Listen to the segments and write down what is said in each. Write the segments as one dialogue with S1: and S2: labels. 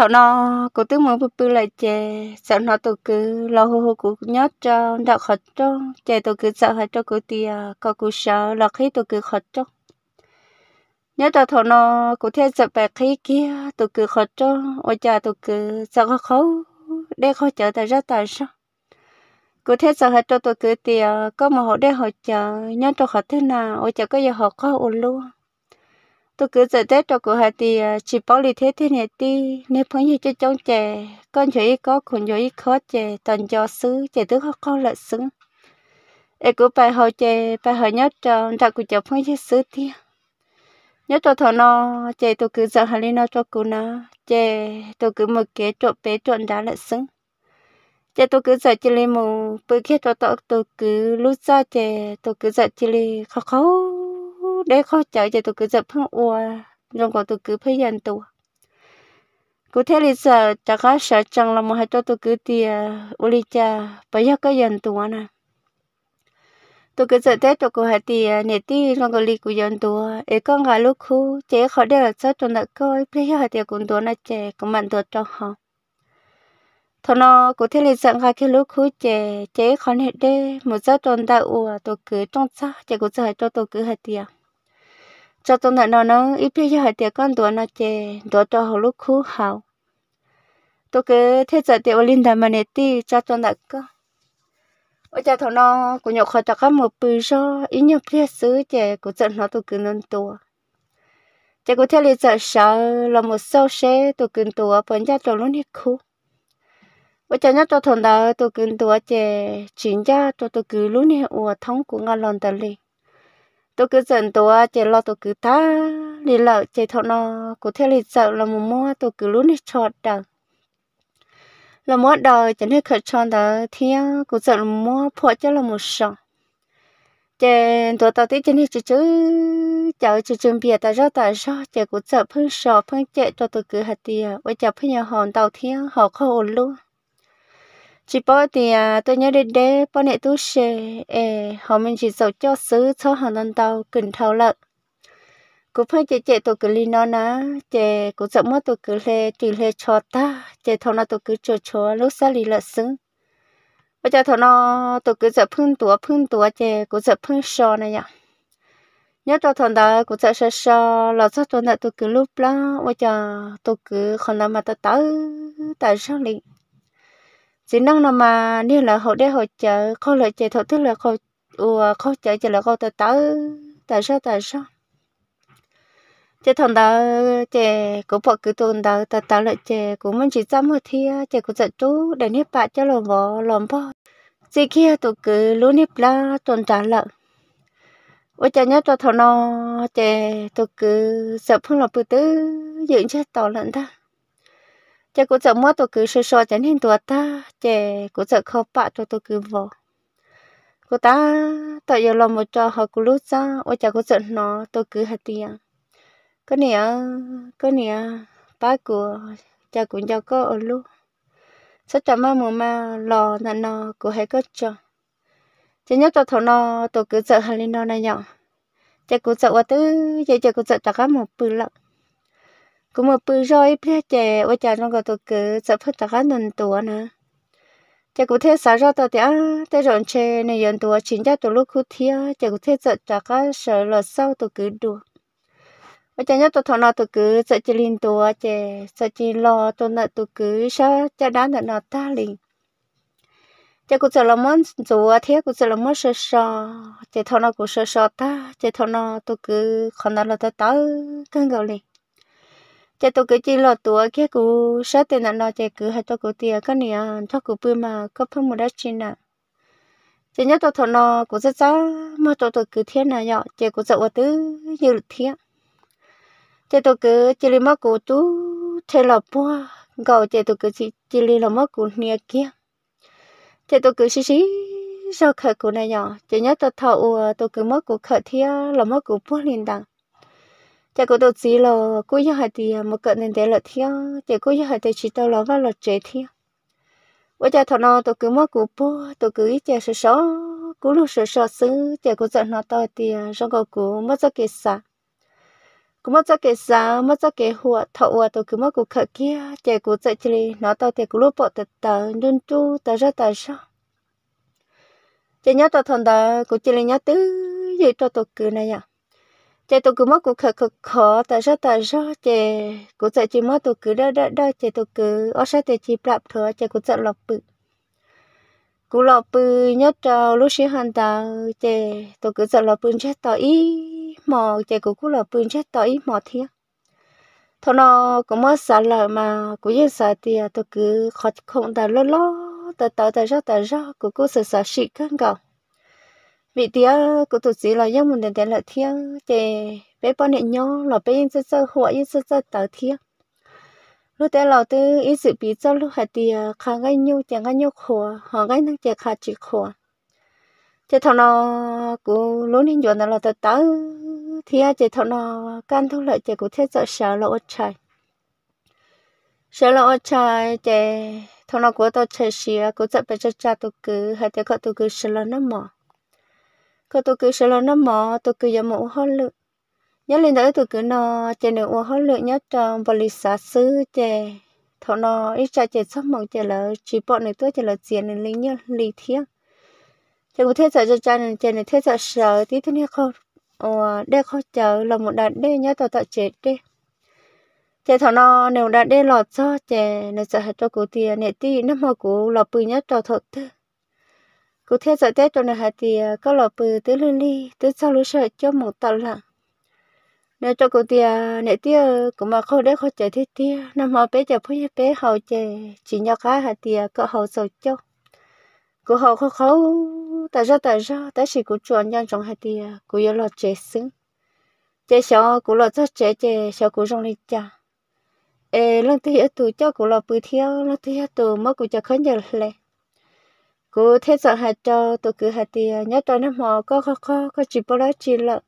S1: thọ nó cô tướng muốn bự lại chè. Sợ nó tôi cứ lo hô hô cũng nhớ cho đạo khó cho. Chè tôi cứ sợ hết cho cô tia có cô sợ là khi tôi cứ khó cho. Nhớ cho thọ nó cô theo sợ bạc khi kia tôi cứ khó cho. Ôi cha tôi cứ sợ khó khó để khó chờ tại ra tại sao? Cô theo sợ hết cho tôi cứ tia có mà họ để họ chờ nhớ cho khó thế nào? Ôi cha có giờ họ khó ổn luôn tôi cứ giờ tết cho cô hai thì à, chỉ bảo lý thế thế này đi, nếu phải như cho cháu trẻ con chơi có còn ý khó trẻ toàn cho xứ trẻ tức khó khó lợi xứ, em cứ bài hỏi trẻ bài hỏi nhất tròn, đã của cháu phải như xứ thì. Nhất cho thằng nó trẻ tôi cứ giờ hai nó cho cô nó trẻ tôi cứ một kế trộn bé trộn đá lợi xứ, trẻ tôi cứ giờ chỉ lên một bữa kia cho tôi tôi cứ lúc ra trẻ tôi cứ giờ chỉ lên khó khó để khó chạy cho tôi cứ dập phong ua, rồi còn tôi cứ phải dành tụ cụ thể là giờ chắc là sợ chẳng là một hai cho tôi cứ tia uli cha bây giờ có dành tụ nè. Tôi cứ sợ thế tôi cứ hai tia nè ti rồi còn li cứ dành tụ ấy con gái lúc khu chế khó để là sao tôi đã coi bây giờ hai tia cũng tụ nè chế cũng mạnh tụ cho họ. Thọ nó cụ thể là giờ hai cái lúc khu chế chế khó nè đê một sao tôi đã ua tôi cứ trong sao chế cũng sợ cho tôi cứ hai tia cho tôi nói nó nó ít biết cho hai tiệt con tuổi nó chè tuổi cho họ lúc khu hào. Tôi cứ thế giờ tiệt linh đàm mà nè ti cho tôi nói cơ. Ở cha thằng nó, cũng nhậu khỏi cho các một bự do ít nhiều biết xứ chè của trận nó tôi cứ nên tua chè của thế là giờ sợ là một sâu xe tôi cứ tua bên cha tôi luôn hết khu ở cha nhớ cho thằng đó, tôi cứ tua chè chính cha tôi tôi cứ luôn hết ủa thống của ngon lon tờ liền tôi cứ dần tôi chỉ lo tôi cứ ta đi lợ chỉ thọ nó có thể lịch sợ là một mua tôi cứ luôn đi chọt đầu là mua đầu chẳng hết khởi chọn đó thì cũng sợ là mua phổ cho là một sọ. Chỉ tôi tao tí chẳng hết chỉ chứ chờ chỉ chuẩn bị ta ra ta ra chỉ cũng sợ phân sọ phân chạy cho tôi cứ hạt tiền với chờ phân nhà hòn tàu thì họ không ổn luôn chỉ bảo thì à, tôi nhớ đến đấy bao nhiêu tu sẻ ê, họ mình chỉ dầu cho xứ, cho họ lần đầu cần thâu lợn cũng phải chạy chạy tôi cứ li nó ná chạy cũng sợ mất tôi cứ lê chỉ lê cho ta chạy thâu nó tôi cứ cho cho, lúc xa lì lợn xứ. Bây giờ thâu nó tôi cứ sợ phun tua phun tua chạy cũng sợ phun sò này nhở. Nhớ tôi thằng đó cũng sợ sò sò là sao tôi nè tôi cứ lúc đó bây giờ tôi cứ không làm mà tôi tới tại sao liền chỉ năng nào mà nếu là họ để họ chờ khó lợi chờ thọ tức là họ ủa khó chờ chờ là họ tới tới tại sao tại sao chế thằng đó chế cũng bỏ cứ tuần đó ta ta lại chế cũng mình chỉ dám một thi chế cũng giật chú, để nếp bạn cho lòng vợ lòng bao chỉ kia tôi cứ luôn nếp la tuần trả lợn ôi cha nhớ cho thằng nó chế tôi cứ sợ phong lập bự tư dựng chết tàu lợn ta chè cũng sợ mua tôi cứ sơ sơ chẳng hình tuổi ta chè cũng sợ khó bạ cho tôi cứ vò. Cô ta tại giờ lòng một trò họ cũng lúc ra, ôi chả cũng sợ nó, tôi cứ hạt tiền. Cái này cái này ba của cha cũng cho có ở luôn sao chả mà mùa mà lò nè nó cũng hay có cho chỉ nhớ cho thằng nó tôi cứ sợ hai linh nó này nhở chả cũng sợ quá tư chả chả cũng sợ chả có một bự lắm cũng mà bự rồi bây giờ ở nhà nó có tôi cứ sắp phát tất cả nền tuổi nè. Chè cũng thế sao rồi tao thì à thế rồi chè này dân tuổi chính ra tôi lúc khu thia à, chè cũng thế sợ tất cả sợ là sau tôi cứ đùa. Ở nhà tôi thằng nào tôi cứ, sợ chỉ linh tuổi à, chè, sợ chỉ lo tôi nợ tôi cứ, sợ cha đá nợ nó ta liền. À, chè cũng sợ là món dù thế cũng sợ là món sợ sợ chè thằng nào cũng sợ sợ ta, chè thằng nào tôi cứ không nào là ta tao cơn gạo liền chế tôi cứ chỉ lo tuổi kia cú sát tiền lo chế cứ, hay tôi cứ tiền cái này cho cứ bự mà có phong một đất chín nè chế nhớ tôi thọ nó cũng rất giá mà tôi tôi cứ thiên này nhở chế cũng sợ tứ nhiều thiên chế tôi cứ chỉ lấy mất cụ tú thế là bua gạo chế tôi cứ chỉ chỉ lấy là mất cụ nia kia. Chế tôi cứ xí xí sao khởi cụ này nhở chế nhớ tôi thọ tôi cứ mất cụ khởi thiên là mất cụ bua liền đằng chả có đồ gì là cô yêu hai thì à, một cận nên để là thiếu chả cô yêu hai thì chỉ tao là vào là chế thiếu bây giờ thằng nó tôi cứ mất cú bố, tôi cứ ít chả sợ sợ cú lúc sợ sợ xứ. Chả có giận nó tao thì trong cái cú mất cho cái sa cũng mất cho cái sao mất cho cái hùa, thọ hùa tôi cứ mất cuộc khờ kia. Chạy cuộc chạy chơi nó tao thì cũng lúc bỏ tật tờ đơn chu tờ ra tờ sao chạy nhớ tao thằng đó cũng chơi nhớ tứ gì cho tôi cứ này à chạy tôi cứ mất cuộc khờ khờ khó tờ ra tờ ra chạy cuộc sợ chỉ mất, tôi cứ đó đó đó chạy tôi cứ ở sao thì chỉ bạp thôi chạy cuộc sợ lọc bự. Cú lọ bự nhất trâu lúc xí hành tàu chè tôi cứ sợ lọ bự chết tàu ý mò chè cú cú lọ bự chết tàu ý mò thiệt thôi nó cũng mất sợ lợ mà cú yên sợ thì tôi cứ khó không ta lo lo tàu tàu tàu ra tàu ra cú cú sợ sợ xị căng gạo vì tía cú tụt chỉ là giống mình để là thiệt để bé bao nhiêu nhau là bé yên sơ sơ hoa yên sơ sơ tàu thiệt lúc đấy là tôi ý sự bị cho lúc hạt thì khá ngay nhu chẳng ngay nhu khổ, họ ngay năng chỉ khá chỉ khổ. Chỉ thằng nó cũng lúc nên chọn là tớ tớ thì chỉ thằng nó can thu lại chỉ cũng thế sợ sợ là ớt chạy sợ là ớt chạy chỉ thằng nó của tao chạy xìa cũng sẽ bị cho cha tôi cứ hạt thì có tôi cứ sợ là nó mỏ cơ tôi cứ sợ nó mò, tôi cứ giờ một hơn lượng nhớ lên tới tôi cứ nó chè nửa uống hết lượng nhớ trong bali xả xứ chè. Thọ nó ít cha chè sắp mong chè là chỉ bọn này tôi chè là tiền này linh nhớ, lì thiêng chè có thể sợ cho cha này chè này thế sợ sợ, tí thứ này không ờ đây không chờ, là một đạn đây nhớ tao tạo chết đi chè thọ nó nếu đạn đây lọt cho chè này sợ hết cho cụ tiền này tí, nó mà cụ lọt bự nhất cho thật tư cụ thể giờ tết cho nên hạt thì có lọ bự tới lên đi tới sau lúc sợ cho một tàu là nếu cho cô tia nãy tia cũng mà không để không chạy thế tia năm họ bé chạy phơi bé hậu chạy chỉ nhau cá hạt tia à, có hậu sầu cho. Cô hậu khó khó tại sao tại sao tại sao cô chuẩn nhân trong hạt tia à, cô yêu lo chạy sướng chạy sợ cô lo cho chạy chạy sợ cô trong đi cha ê lần thứ hai tụ cho cô lo bự theo lần thứ hai tụ mất cô cho khó giờ lệ cô thế sợ hạt cho tôi cứ hạt tiền nhớ cho nó mò có có có có chỉ bao lá chỉ lợn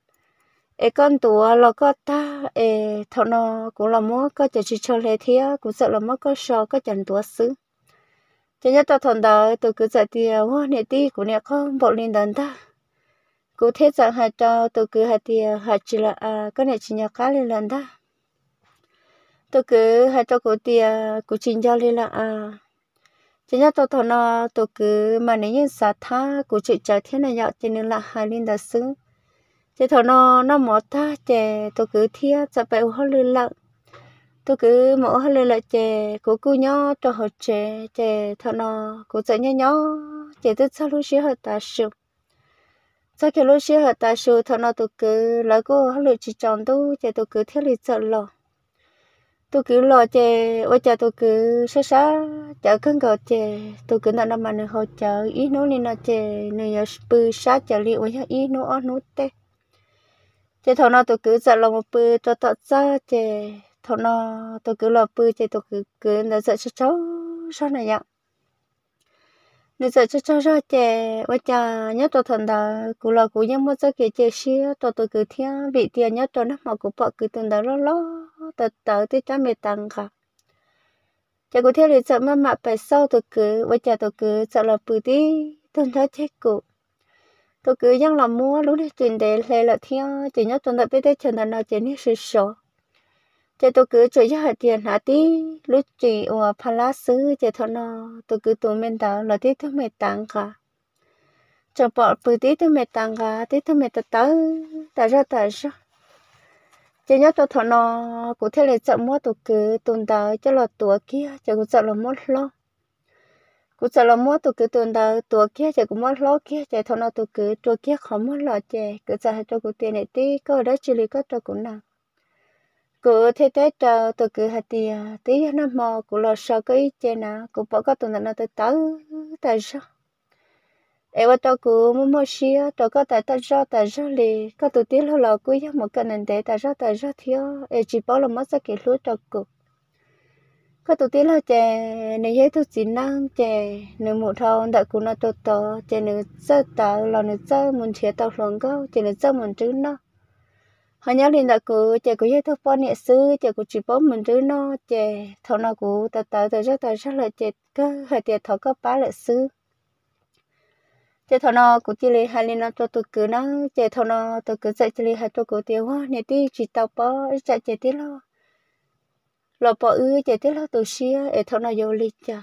S1: ê con tuổi là có ta ê thọ nó cũng là mua có chỉ chỉ cho lệ thía, cũng sợ là mất có sợ có chẳng tụi xứ. Cho nhớ cho thằng đó tôi cứ dạy tiền hoa nè đi cũng nè không bộ lên đàn ta. Cô thế rằng hai cho tôi cứ hai tiền hai chỉ là à cái này chỉ nhà cá lên lần ta. Tôi cứ hai cho cô tiền cũng chỉ cho lên là à chỉ nhớ tôi thằng nó tôi cứ mà nếu như sát tha của chị chờ thế này vậy thì nên là hai linh đã xứ. Chỉ thằng nó nó mỏ ta chè, tôi cứ thia sẽ phải hoa lư lợn tôi cứ mỏ hoa lư lợn chè của cô nhỏ cho họ chè chè thằng nó của chị nhớ nhớ chè tôi sao lúc xưa họ ta sụp sau khi lúc xưa họ ta sụp thằng nó tôi cứ lấy cô hoa lư chỉ chọn tôi chè tôi cứ theo lịch sợ lò tôi cứ lo chè ôi chè tôi cứ xa xa chợ cân gạo chè tôi cứ nằm nằm mà nó hỗ trợ ít nó nên là chè nơi bự sát chợ liệu, ôi ít nó ăn nấu tê. Chè thằng nó tôi cứ sợ lòng một bự cho tọt ra chè thằng nó tôi cứ lo bự chè tôi cứ cứ nó sợ dạ cho cháu sao này vậy? Nó giờ cho cho ra chè. Và cha nhớ tôi thằng đó cụ là cụ nhớ mua cho cái chè xía tôi tôi cứ thiên vị tiền nhớ tôi nó mà cụ bỏ cứ từng đó lo lo tớ tớ thì cha mẹ tăng cả. Cha cụ theo lịch sợ mà mà phải sau tôi cứ và cha tôi cứ sợ là bự đi tôi thấy chết cụ. Tôi cứ nhắc là mua, lúc đấy chuyện để lấy là thiên chỉ nhớ tôi đã biết đấy chuyện là nào chỉ ní sự sợ chế tôi cứ chơi cho hạt tiền hạt tí lúc chị ở palace chế thôi nó, tôi cứ tụi mình đào là tí thứ mẹ tăng cả cho bỏ bự tí thứ mẹ tăng cả tí thứ mẹ ta tới ta ra ta ra chế nhớ tôi thôi nó, cụ thể là chậm mua tôi cứ tụi tới cho là tuổi kia chỉ cũng chậm là mất lo cụ chậm là mua tôi cứ tụi đầu tuổi kia chỉ cũng mất lo kia chế thôi nó tôi cứ tuổi kia không mất lo chế cứ sợ hai cho cụ tiền này tí, có đó chỉ lý có cho cụ nào cứ thế thế cho tôi cứ hạt tiền à, tí nó mò, cũng lo sợ cái chỉ nà, cũng bỏ cái tụi nó tới tới tại sao em vào cho cứ mua mua xia tôi có tại tại sao tại sao lì, có tụi tí lo lo cứ một cái nền để tại sao tại sao thiếu. Em chỉ bảo là mất cái cái lúa cho cú có tụi tí là chè nếu hết tụi chỉ năng chè nếu một thao đã cũng là tốt to chè nếu rất tạo là nếu rất muốn chia tao lòng câu chè nếu rất muốn chứ nó họ nhớ liền đã cứ chè cứ thấy thuốc bọn nhẹ sư chè cứ chỉ bỏ mình rứa nó chè thao nó cứ ta tạo từ rất ta rất là chè cứ hay chè thao có bá là sư chè thọ nó cứ chỉ lấy hai lên nó cho tôi cứ nó chè thọ nó tôi cứ dạy chỉ lấy hai tôi cứ tiêu hoa nè tí chỉ tao bó chạy chè tí lo. Lo bỏ ư chè tí lo tôi xia để thọ nó vô lịch cha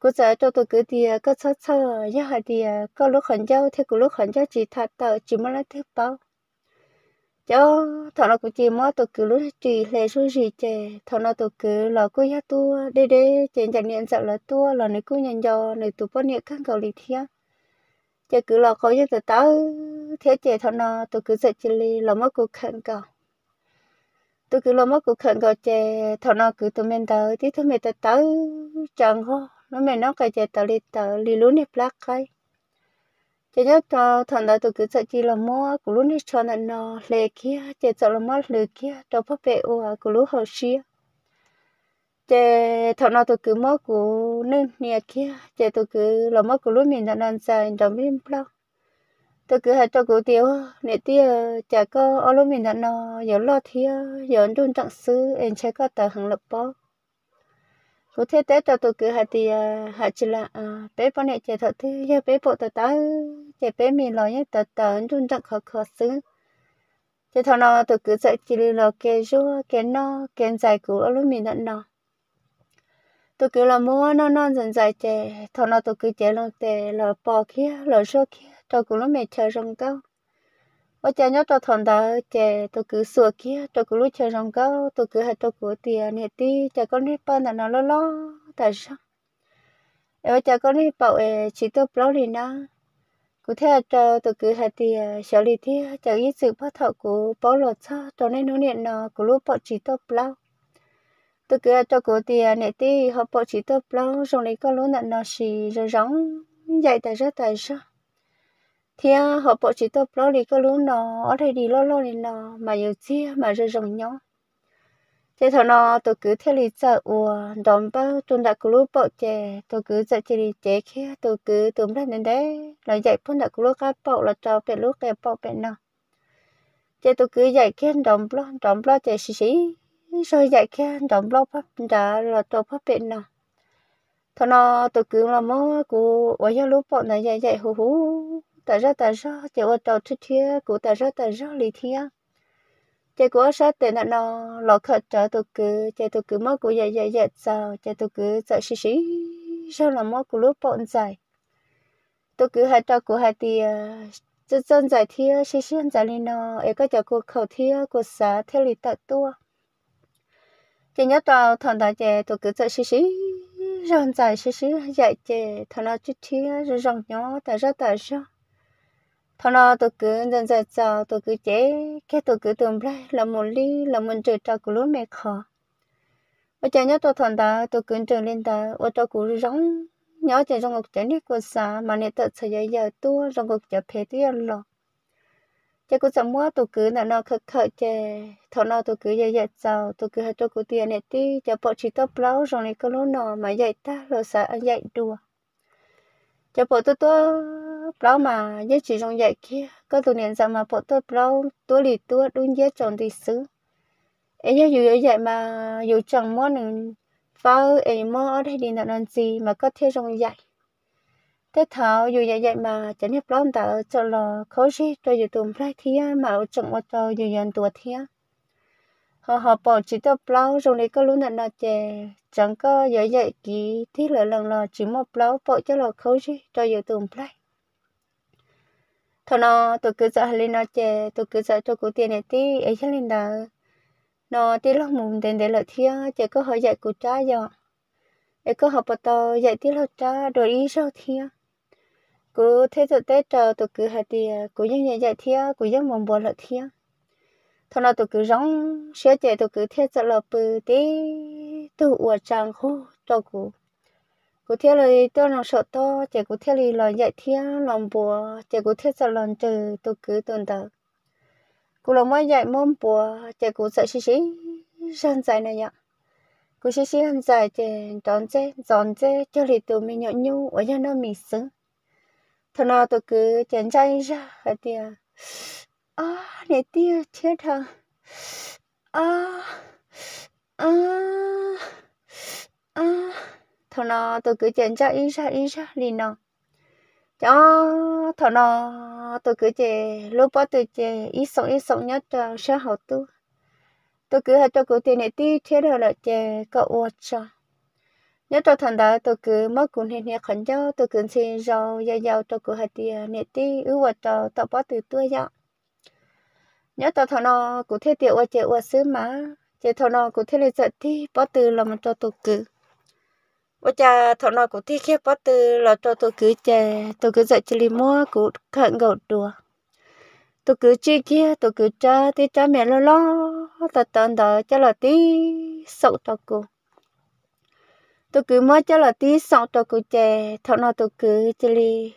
S1: cứ dạy cho tôi cứ thì có sát sát giá hai thì có lúc khẩn giao thì có lúc khẩn giao, chỉ thật tờ chỉ mới lấy thứ bao cho thọ nó cũng chỉ mới tôi cứ lúc chỉ lệ số gì chè thọ nó tôi cứ là cứ hát tua, đê đê trên chẳng niệm sợ là tua là nếu cứ nhận do nếu tụ bao nhiêu các cầu lịch thiệt chè cứ là có những từ tớ thế chè thằng nó tôi cứ dạy chỉ lì là mất cuộc khẩn cầu. Tôi cứ là mất cuộc khẩn cầu chè thằng nó cứ tụi mình tớ, tí tụi mình tớ chẳng có nó mình nó cái chè tớ lì tớ, lì luôn đi black cái chỉ nhớ cho thằng đó tôi cứ sợ chị là mua cứ luôn đi cho nó nó lệ kia chị sợ là mất lệ kia đâu phải u à cứ lúc hồi xưa. Chỉ thằng nào tôi cứ mua cứ nên nhà kia chỉ tôi cứ là mua cứ lúc mình đã ăn sai trong bên bao tôi cứ hay cho cụ tiêu nè tiêu, ờ, chả có ở lúc mình đã nó giờ lo thiếu giờ anh trọng sư em sẽ có tờ hàng lập bao cụ thế tết cho tôi cứ hạt thì à, hạt chỉ là à, bé bọn này chế thật thứ giờ bé bộ tờ tớ chế bé mình lo nhé tờ tờ run trung khó khó xứ. Chế thằng nào tôi cứ dạy chỉ là cái rúa cái nó cái dài cũ ở lúc mình nhận nó tôi cứ là mua nó nó dần dài chè. Thằng nào tôi cứ chè luôn tè là bò kia là số kia tôi cứ lúc mẹ chờ rong cao ở cha nhớ tôi thằng đó chè tôi cứ sửa kia tôi cứ lúc chờ rong cao tôi cứ hay tôi cứ tiền này tí, chả có nếp ban là nó lo lo, tại sao? Ở cha có nếp bảo chỉ tôi bảo đi na cụ thể cho tôi cứ hay tiền xử lý thì chả ít sự bắt thọ của bảo lọt sao cho nên nó niệm nó, cứ lúc bảo chỉ tôi bảo. Tôi cứ cho cô tiền này tí họ bỏ chỉ tôi bao rồi lấy con lúa nó xì, rồi rong dạy tại sao tại sao thì à, họ bỏ chỉ tôi bao đi có lúc nó, ở đây đi, lo lo này nó, mà nhiều chi, mà rồi rong nhau thế thôi nó tôi cứ theo lý sợ ủa đón bao tuần đã cứ lúc bỏ chè tôi cứ dạy chỉ chè kia tôi cứ tụm ra đến đấy. Là dạy phun đã cứ lúc cái bỏ là cho cái lúc cái bỏ bé nào thế tôi cứ dạy kia đón bao đón bao chè xí xí, rồi dạy kia đón bao pháp đã là tôi pháp bệnh nào thằng nó tôi cứ là mơ của ở nhà lúc bọn này dạy dạy hú hú tại ra tại ra chạy qua tàu thứ thiê của tại ra tại ra lì thiê chạy của sa tệ là nó lọ khật trở tôi cứ, chạy tôi cứ mất của dạy dạy dạy sao? Chạy tôi cứ sợ xí xí, sao là mất của lúc bọn dài tôi cứ hai trò của hai tia chân chân giải thiê xí xí dạy lên nó ấy có chạy cô khẩu thiê của xã theo lì tự tua. Chạy nhớ tàu thằng đại chạy tôi cứ sợ xí xí rong dài xí xí dạy chạy thằng nào chút thi rồi rong nhỏ tại ra tại ra thôi nó tôi cứ dần dần chào tôi cứ chế cái tôi cứ tưởng lại là một ly là một trời trao của lúa mẹ khó ở chị nhớ tôi thằng ta tôi cứ trở lên ta ở trao của rong nhớ chị rong ngọc chạy đi của xa mà nè tự sẽ giờ giờ tua rong ngọc chạy phê tiêu lo chỉ cũng chăm mua tôi cứ là nó khờ khờ chè thôi nó tôi cứ giờ giờ sao tôi cứ hết cho cô tiền này tí cho bỏ chỉ tao lâu rồi này có lúc nào mà dạy ta rồi sợ anh dạy đùa cho bộ tôi tôi lâu mà nhớ chỉ trong dạy kia, có tụi niệm rằng mà bộ tôi lâu tôi lì tôi đúng nhớ chồng thì xứ ấy nhớ dù vậy mà dù chẳng mua nên phao ấy mua ở đây đi làm gì mà có thể trong dạy. Thế thảo dù vậy vậy mà chẳng hiệp lắm tạo cho là khó gì cho dù tụm phải thia mà ở trong một cho dù dần tuổi thia họ họ bỏ chỉ tập lâu rồi này có lúc nào nó chè chẳng có dễ dạy kỹ thiết là lần lò chỉ một lâu bộ cho là khấu gì cho dự tùm phải thôi nó tôi cứ sợ lên nó chè, tôi cứ sợ cho cô tiền này tí, ấy chắc lên đó nó tí lúc mùng đến để lợi thia, chè có hỏi dạy cụ cha giờ ấy có học bắt đầu dạy tí lo cha rồi ý sao thia. Cứ thế thực tế chờ tôi cứ hạt thì cứ những dạy dạy thia cứ những mong bò lợi thia thôi nó tụi cứ giống xe chạy tụi cứ thiết sợ là bự tí. Tụi uổng trang khô cho cụ cụ thiết lời tôi nó sợ to chạy cụ thiết lời là dạy thiết lòng bùa. Chạy cụ thiết sợ lòng trừ tụi cứ tuần tờ cụ lòng mới dạy mong bùa chạy cụ sợ xí xí sang dài này nhá. Cụ xí xí hàng dài chạy tròn chế tròn chế cho lì tụi mình nhỏ nhu ở nhà nó mình sướng thằng nào tôi cứ chén chay ra, hả tia à nè tia chết thằng à à à thằng nào cứ liền nào cho thằng nó tôi cứ chè, lúc bắt tôi chè ít sống ít sống nhất cho xã hội tu. Tôi cứ hay cho cụ tiền này tí thế rồi là chè, có ô cho. Nhớ cho thằng đó, tôi cứ mất cũng nên hiện khẩn cho, tôi cứ xin rau giàu giàu cho cứ hay tiền này tí ưu vật cho, tao bắt từ tôi vậy nhớ ta thọ nó cụ thể tiểu ô chế ô xứ mà chế thọ nó cụ thể là sợ tí bắt từ là một cho tôi cứ bây cha thọ nó cụ thích khép bắt từ là cho tôi cứ chế tôi cứ dạy chơi mua cụ khẩn gầu đùa. Tôi cứ chi kia tôi cứ cha thì cha mẹ lo lo. Tao tao đó cho là tí sậu cho cô tôi cứ mua cho là tí sậu cho cô chơi thọ nó tôi cứ chơi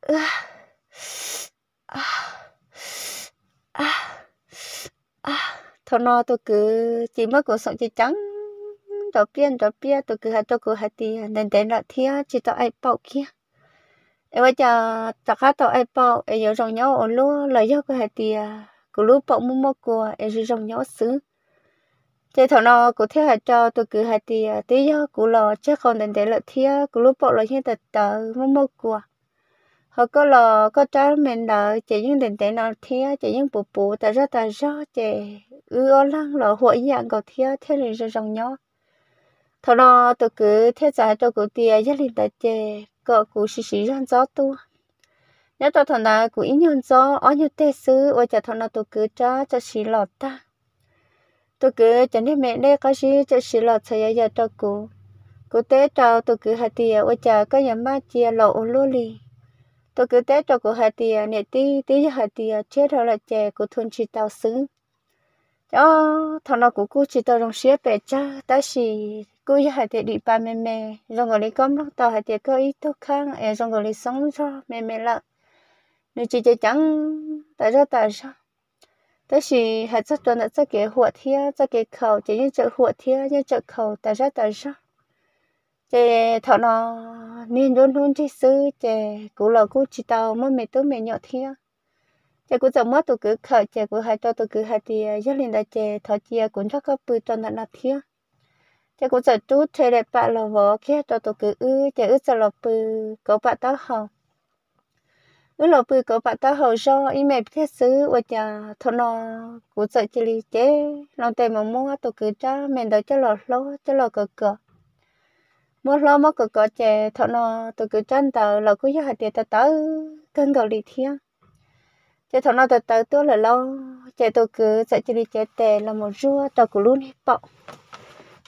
S1: à, à, à, à. thằng nó tôi cứ chỉ mất cuộc sống chỉ trắng đó biến đó biến tôi cứ hát tôi cứ hay đi nên đến là thia chỉ cho ai bảo kia em bây giờ tất cả tao ai bảo em nhớ rong nhau ở lúa lời do cứ đi à cứ lúa bảo mua mua của em chỉ rong nhau xứ thế thằng nó cứ theo hạt cho tôi cứ hạt thì tí nhớ cứ lo chắc không đến đến là thia cứ lúa bảo lời hiện tại tờ mua mua của họ có lo có cho mình đợi, chỉ những tình đến nào thế chỉ những bù bù ta ra ta ra chỉ ưa lăng là hội dạng cầu thế thế là rong nhó. Thọ nó tôi cứ thế giải cho cụ tia gia đình ta chỉ có cụ xì xì răn gió tu nhớ tôi thằng nào cụ ý nhân gió ở như tê xứ ở chả thằng nào tôi cứ cho cho xí lọt ta. Tôi cứ cho nên mẹ đây có gì cho xí lọt thời giờ cho cụ. Cụ tế cho tôi cứ hạt tia ở chả có nhà má chia lộ lô li tôi cứ tết cho cụ hạt tia nè tí tí hạt tia chết rồi là chè cụ thôn chỉ tao xứ cho thằng nó cũng cứ chỉ tao rong xía bể cha, ta chỉ cứ như hai tiệt đi ba mẹ mẹ, rồi người lấy con lúc tao hai tiệt có ít thuốc khang em rồi người lấy sống cho mẹ mẹ lợ nếu chỉ chỉ chẳng tại sao tại sao ta khi hai chắc tuần đã chắc cái huột thia chắc cái khẩu, chỉ như chợ huột thia như chợ khẩu tại sao tại sao chế thọ nó nên luôn luôn chỉ sư chế cú lò cú chỉ tàu mới mẹ tôi mẹ nhỏ thia chế cú giờ mất tôi cứ khởi chế cú hai cho tôi cứ hai thì gia đình đại chế thọ chia cũng cho các bự cho nó nó thia chế cú giờ chú chế đẹp bạn lò vợ kia cho tôi cứ ư chế ư giờ lò bự có bạn tao hậu ư lò bự có bạn tao hậu do ý mẹ thế sư và nhà thọ nó cú giờ chỉ lý chế lòng tệ mà mua tôi cứ cho mình đợi cho lò lo cho lò cờ cờ mua lo mất cái cái chè thôn nó từ cái chân tờ là cứ cho hạt tiền tờ tớ, cân cầu lý thiên chế thằng nó tờ tờ tôi là lo chế tôi cứ sẽ chỉ đi chế tè là một rua tờ cứ luôn hết bọng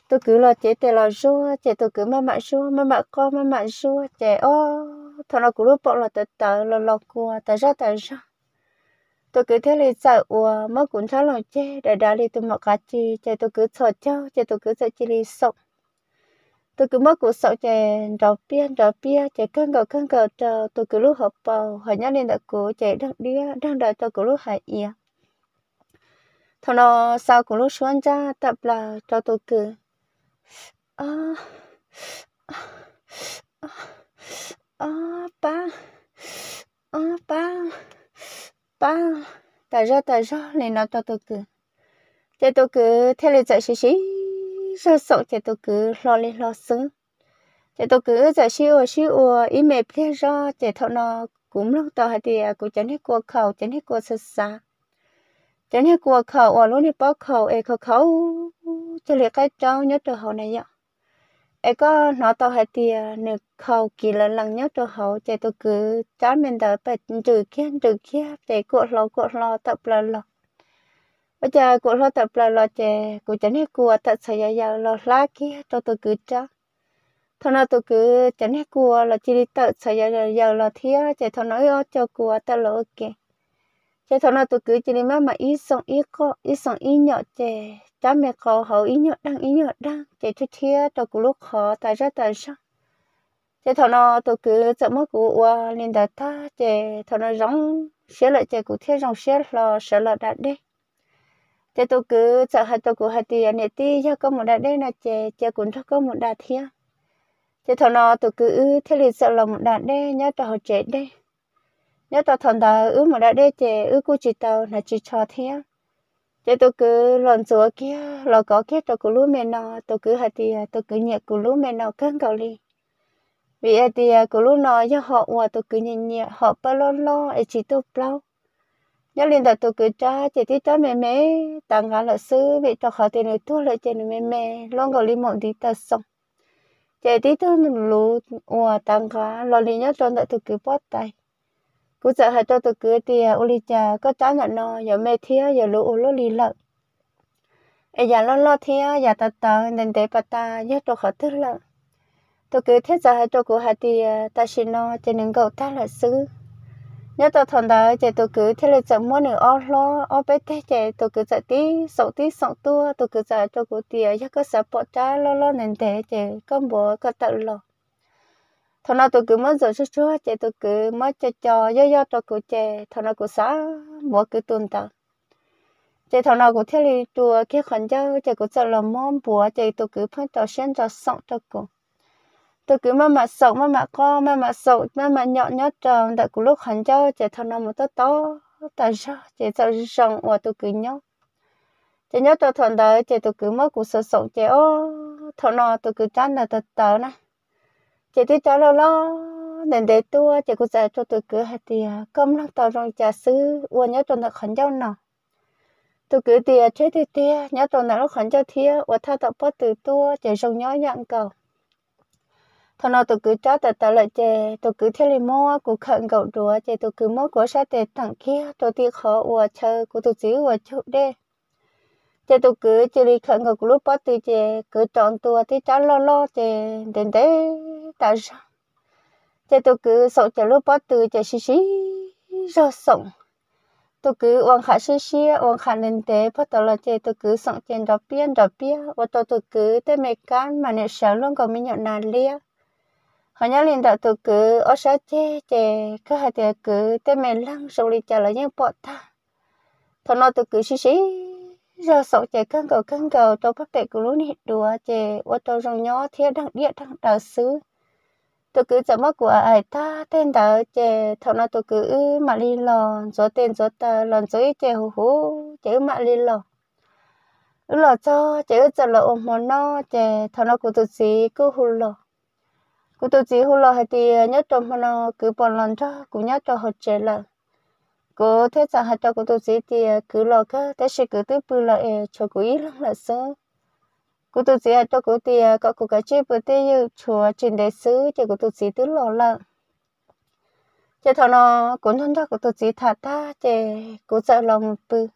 S1: tôi cứ lo chế tè là rua chế tôi cứ mà mạ rua mà mạ con mà mạ rua chế ô thằng nó cứ luôn bỏ là tờ tờ là lo cua tờ ra tờ ra. Tôi cứ thế là sợ ủa mất cũng chả lo chế để đá đi tôi mặc cá chi chế tôi cứ sợ cháu chế tôi cứ sợ chỉ đi sọc tôi cứ mất cuộc sống chế đào bia đào bia chế cơn gạo cơn gạo cho tôi cứ lúc hộp bầu hỏi nhau lên đặt cố chế đang đi đang đợi tôi cứ lúc hải ia thằng nó sau cũng lúc xuống ra tập là cho tôi cứ à, à, à, ba à, ba ba. Tại ra tại ra nên nó cho tôi cứ cho tôi cứ theo lời dạy xí xí sao sợ cho tôi cứ lo lên lo sướng cho tôi cứ giờ siêu siêu ý mẹ phía rõ cho thọ nó cũng lúc tao hay thì cũng chẳng hết qua khẩu, chẳng hết qua sơ xa. Chẳng hết qua khẩu ở lúc này bao khẩu ấy khẩu khẩu, cho lấy cái trâu nhớ từ hậu này ạ ấy có nó tao hay thì nửa khẩu kỳ lần lần nhớ từ hậu cho tôi cứ chán mình đợi phải trừ kia trừ kia để cuộn lo cuộn lo, tập là lo bây giờ cô lo tập là lo chè, cô chẳng hết cô thật sự giờ lo lá kia, cho tôi cứ cho. Thôi nào, tôi cứ chẳng hết cô là chỉ đi tập sự giờ giờ lo thiếu chỉ thôi nói ó cho cô ta lo kì chỉ thôi nào, tôi cứ chỉ đi mà mà ít sống ít có ít sống ít nhỏ chè. Cha mẹ khó, hậu ít nhỏ đang ít nhỏ đang chỉ cho thiếu cho cô lúc khó, tại ra tại sao? Chỉ thôi nào, tôi cứ chậm mất cô qua lên đặt ta chỉ thôi nào giống sẽ lại chỉ cú thía giống sẽ lo sẽ là đặt đi thế tôi cứ sợ hai tôi cứ hai tiền này tí cho có một đại đây là chè chè cũng cho có một đại thía thế thằng nó, tôi cứ thế thì sợ là một đại đây nhớ tao chết đây nhớ tao thằng ta ứ một đại đây chè ứ cô chỉ tao là chỉ cho thế. Tôi cứ lần chúa kia, lò có kia, tôi cứ lú mẹ nó tôi cứ hai tiền, tôi cứ nhẹ, cứ lú mẹ nó cân cầu đi vì thì cứ lúc nó cho họ qua tôi cứ nhẹ nhẹ, họ bao lo lo, ấy chỉ tôi bao nhớ liên đặt tôi cứ cha chỉ tí cha mẹ mẹ. Tăng gà là sư vì cho khó tiền tôi lại trên mẹ mẹ. Luôn gọi đi một đi ta xong chỉ tí tôi lú ủa tăng gà lo lý nhớ cho đợi tôi cứ bắt tay. Cứ sợ hai cho tôi cứ thì à, ô li cha, có cha nhận nó giờ mẹ thiếu giờ lú ô lú li lợn. Ai giờ lo lo thiếu giờ ta ta nên để bắt ta nhớ cho khó thức lợn. Tôi cứ thế giờ hai cho cô hai thì à, ta xin nó cho nên cậu ta là sư nhớ tôi thằng đó chạy tôi cứ thế là chậm mua nữa o lo, o bé thế chạy tôi cứ chạy tí sậu tí sậu tua, tôi cứ chạy cho cô tiền chắc có sợ bỏ cha lo lo nên thế chạy con bố, có tự lo. Thằng nào tôi cứ mất rồi chút chút chạy tôi cứ mất cho cho do do cho cô chạy thằng nào cô xá bố cứ tuần ta chạy thằng nào cô thế là chùa, kia khẩn cho chạy cô chạy là món bố chạy tôi cứ phân cho sen cho sậu cho cô tôi cứ mà mà sầu mà mà co mà mà sầu mà mà nhọn nhát tròn. Tại cũng lúc hắn cho trẻ thằng nào một to to, tại sao trẻ sợ rong và tôi cứ nhóc trẻ nhớ tôi thuận đời, trẻ tôi cứ mất cuộc sợ sợ trẻ. Ô, thằng nào tôi cứ chán là thật tớ nè. Trẻ tôi cháu lo lo nên để tôi trẻ cũng dạy cho tôi cứ hạt tiền công năng tao rong trà sứ và nhớ tôi nó khẩn cho nó tôi cứ tiền chế thì tiền nhớ cho nó khẩn cho thiê và tha tập bắt từ tôi trẻ rong nhớ nhận cầu thôi nào, tôi cứ cho tờ tờ lại chè. Tôi cứ theo lời mua cụ khẩn gậu đùa chè tôi cứ mua của sát để thằng kia. Tôi thì khó ủa chờ của tôi chỉ ủa chút đê. Chè tôi cứ chỉ đi khẩn gậu lúc bắt từ chè. Cứ chọn tôi thì cháu lo lo chè. Đến đấy tại sao chè tôi cứ sợ chè lúc bắt từ chè xí xí rồi sống tôi cứ uống khá xí xí uống khá nên thế bắt đầu là chè tôi cứ sống trên đó biên đó biên và tôi tôi cứ tới mấy cái mà nếu sợ luôn còn mình nhận nàn lia họ nhớ liền đạo tụ cứ ở sao chế chế cứ hai tiệt cứ tên mẹ lăng, sầu đi trả là những bộ ta thằng nó tụ cứ xí xí, giờ sợ chế căng cầu căng cầu tôi bắt bẻ cứ luôn hết đùa chế ô tô trong nhỏ thiết đăng địa đăng đạo xứ. Tôi cứ chậm mắt của ai ta, tên đạo chế thằng nó tụ cứ mà đi lò, gió tên gió ta lần gió chế hú hú chế mà đi lò. Lò cho chế cho lò ôm món nó chế thằng nó cũng tụ xí cứ hú lò cú tôi chỉ hú lo hay thì nhớ trong mà nó cứ bỏ lần cho cú nhớ cho họ chơi là. Cú thế sao hay cho cú tôi chỉ thì cứ lo cơ, thế sẽ cứ tiếp bự là cho cú ý lắm là sớ. Cú tôi chỉ hay cho cú thì có cú cái chơi bự thế như chùa trên đại sứ, cho cú tôi chỉ tứ lo là cho thằng nó cũng thân cho cú tôi chỉ thật ta để cú sợ lòng bự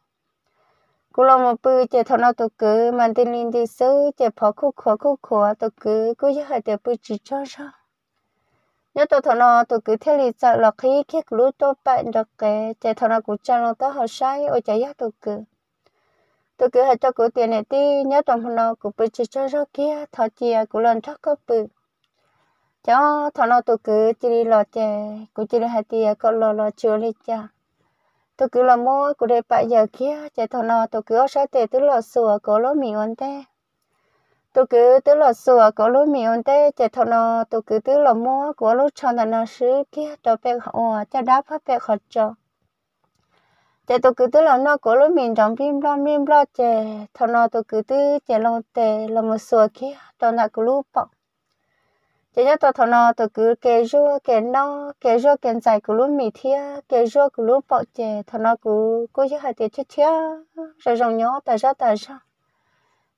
S1: cú lòng một bự cho thằng nó tôi cứ mang tin linh đi sứ cho phá khu khóa khu khóa tôi cứ cứ như hai để bự chỉ cho sao nhớ tôi thằng nó tôi cứ theo lý sợ là khi khi lũ tôi bạn được cái chạy thằng nó cũng chẳng nó tới họ sai ôi chạy giác tôi cứ tôi cứ hay cho cụ tiền này đi nhớ tôi thằng nó cũng bị chỉ cho ra kia thọ chia cũng lần chắc có bự cho thằng nó tôi cứ chỉ đi lo chè cũng chỉ đi hay tiền có lo lo chưa đi cha tôi cứ là mua của để bây giờ kia, chạy thằng nó tôi cứ ở sát tiền tôi là sửa, có lỗ mì ổn thế tôi cứ tôi là sửa, có lúc miệng thế chỉ thằng nó tôi cứ tôi là mua có lỗ cho nó nó sứ kia tôi bé họ cho đáp phát bé họ cho chỉ tôi cứ tôi là nó có lỗ mì trong phim lo phim lo chỉ thằng nó tôi cứ tôi chỉ lo tệ là một sửa kia, cho nó cứ lúc bỏ chỉ nhớ tôi thằng nó tôi cứ kể rua kể nó kể rua kể dài cứ lúc mì thia kể rua cứ lúc bỏ chè thằng nó cứ cứ chỉ hai tiền chết thia rồi rong nhó tại sao tại sao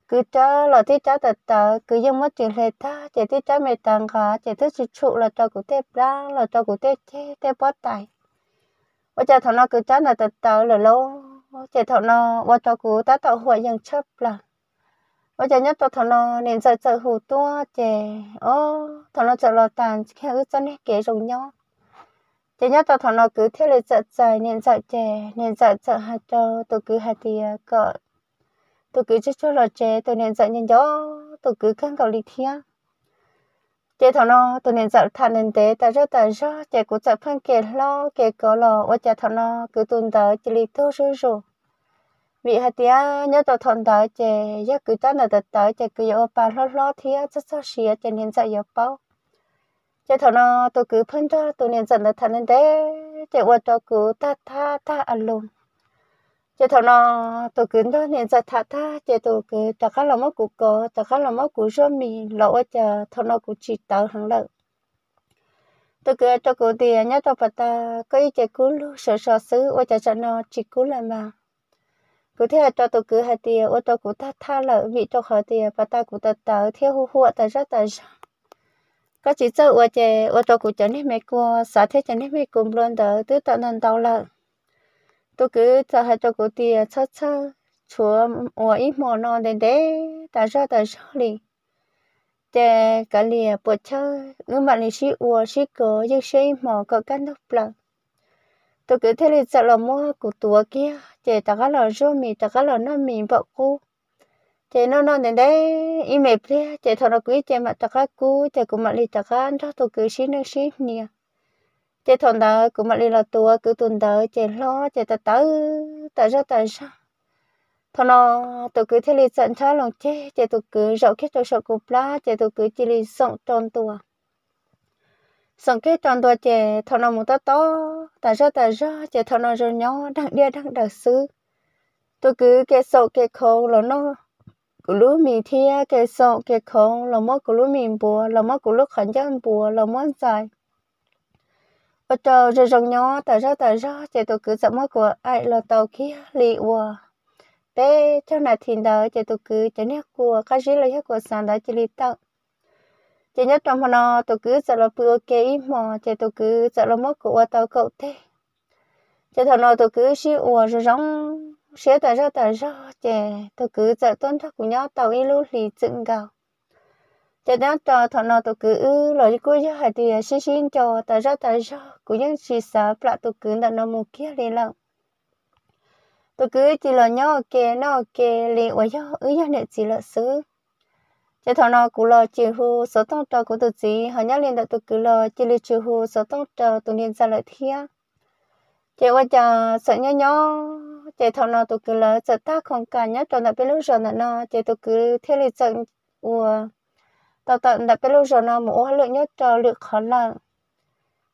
S1: cứ cho là tí cho tờ tờ cứ dùng mất chuyện lệ ta chỉ tí cho mẹ tàng cả chỉ tí chỉ trụ là cho cụ tép ra là cho cụ tép chế tép bó tay và cho thằng nó cứ cho là tờ tờ là lâu chỉ thằng nó và cho cụ ta tạo hội dân chấp là và cho nhất cho thằng nó nên sợ sợ hù tua chỉ ô thằng nó sợ lo tàn khi cứ cho nên kế rồng nhau. Chỉ nhất cho thằng nó cứ thế là sợ sợ nên sợ trẻ nên sợ sợ hạt cho tôi cứ hạt thì ờ, cỡ tôi cứ chỉ cho là chế tôi nên dạy nhân gió tôi cứ khăn cầu lý thiên chế thằng nó tôi nên dạy thằng nên tế ta rất ta rất chế cũng dạy phân kể lo kể có lo và chế thằng nó cứ tuân tới chỉ lý tôi rồi rồi vì hạt tía nhớ tôi thon đó chè nhớ cứ ta là tới tới, chè cứ yêu ba lo lo thì rất rất xìa chè nên sợ yêu bao chè thằng nó tôi cứ phân cho tôi nên dạy là thằng nên đấy chè qua cho cứ ta ta ta ăn à luôn chè thằng nó tôi cứ đó nên giờ thà ta chè tôi cứ tất cả là mất của cô tất cả là mất của cho mình lỡ chè thằng nó cũng chỉ tao hàng lợi tôi cứ cho cô thì nhớ cho phải ta cái chè cứ cú sợ sợ xứ. Qua chè chả nó chỉ cứ là mà cứ thế cho tôi cứ hai tia ô tô của ta tha lợi vị cho họ tia và ta của ta tờ thiếu hụt hụt ta rất ta có chỉ sợ ô chè ô tô của chẳng nên mấy cô xã thế chẳng nên mấy cùng luôn đỡ tứ tận nên đau lợ tôi cứ cho hai cho của tia cho cho chúa ô ít mò non đến đấy ta rất ta rất liền chè cả lìa bữa chơi ư mà lì xí ô xí cờ nhưng xí mò có cái nước bờ tôi cứ thế là sợ là mua của tua kia. Để ta cái là rô mì ta cái là nó mì, bọ cu. Để nó nó đến đấy im mệt thế. Để thằng nó quý để mà ta cái cu. Để cũng mà lì ta cái đó tôi cứ xin nó xin nè để thằng đó cũng mà lì là tua cứ tuần đó để lo để ta tới ta ra ta ra thọ nó tôi cứ thế li sợ cho lòng chế chế tôi cứ rau khi tôi sợ cục lá chế tôi cứ chỉ li sống tròn tua sống cái tròn tua trẻ thọ nó một to to ta ra ta ra trẻ thọ nó rồi nhỏ đang đi đang đợi xứ. Tôi cứ cái sổ cái khổ là nó cứ lúc mì thia cái sổ cái khổ là mất cứ lúc mì bùa là mất cứ lúc khẩn chân bùa là mất dài. Ở chờ rồi rồi nhỏ ta ra ta ra trẻ tôi cứ sợ mất của ai là tàu kia, lì qua bé cho nên thì đó chỉ tôi cứ chỉ nhắc của cái gì là nhắc của sản đó chỉ lì tặng chỉ nhất trong nó tôi cứ sợ là bữa kế mà chỉ tôi cứ sợ là mất của tao cậu thế. Chỉ thằng nó tôi cứ xí ủa rồi rong xé tại ra tại ra chỉ tôi cứ sợ tôn thắc của nhau, tao ít lúc lì dựng gạo chỉ đó cho thằng nó tôi cứ lời cứ cho hai thì xí xí cho tại ra tại ra, của những xí sợ là tôi cứ đặt nó một kia đi lắm tôi cứ chỉ là nhau kề nó kề liền ở nhau ở nhau này chỉ là sướng thế thằng nào cũng là chỉ hu số tông trò của tôi chỉ họ nhắc lên liền tôi cứ là chỉ là chỉ hu số tông trò tôi nên ra lại thia chị qua chờ sợ nhau nhau chị thằng nào tôi cứ là sợ ta không cả nhớ trò là bên lúc rồi nó chị tôi cứ theo lịch sợ của tao tận đã bên lúc rồi nó mỗi lượng nhớ trò lượng khó là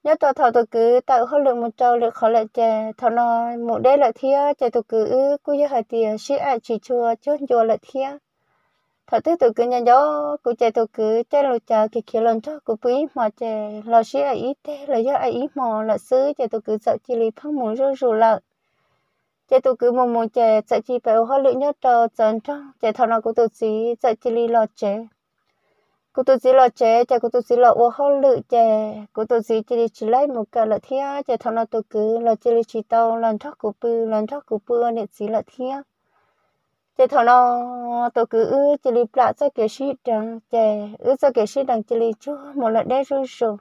S1: nhớ tao thầu tôi cứ tạo hơn lượng một trâu lượng khó là chè thầu nó một đây lại thia chị tôi cứ cứ như hai tiền sĩ ai chỉ chua chốt chua lại thia thật tôi tôi cứ nhận gió cứ chơi tôi cứ chơi lô chơi kì kì lần cho cứ quý mà chơi lo xí ai ít thế là do ai ít mò là xứ chơi tôi cứ sợ chỉ lì phong muốn rồi rồi lại chơi tôi cứ mồm một chè sợ chỉ phải hoa lựu nhớ trâu chân cho chơi thằng nào cũng tôi xí, sợ chỉ lì lo chè cô tôi chỉ lo trẻ chơi cô tôi chỉ lo ô hao lự trẻ cô tôi chỉ chỉ chỉ lấy một cái là thia chơi thằng nào tôi cứ là chỉ chỉ tao lần chắc của bự lần chắc của bự nên chỉ là thia thế thằng nó tôi cứ ư chỉ lấy plạ cho cái sĩ đằng chè, ư cho cái sĩ đằng chỉ lấy chú một lần đấy rồi rồi.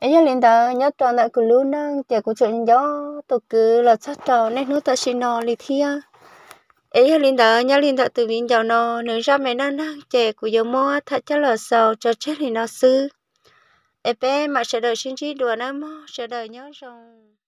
S1: Ấy giờ linh đó nhớ tròn lại cứ luôn năng chè của chuyện gió tôi cứ là sát tròn nên nó ta xin nó li thia ấy linh đó nhớ linh đó từ bên giàu nó nếu ra mẹ năng năng chè của dầu mua thật chắc là sầu cho chết thì nó sư ấy bé, mà sẽ đợi xin chỉ đùa nó mua sẽ đợi nhớ rồi.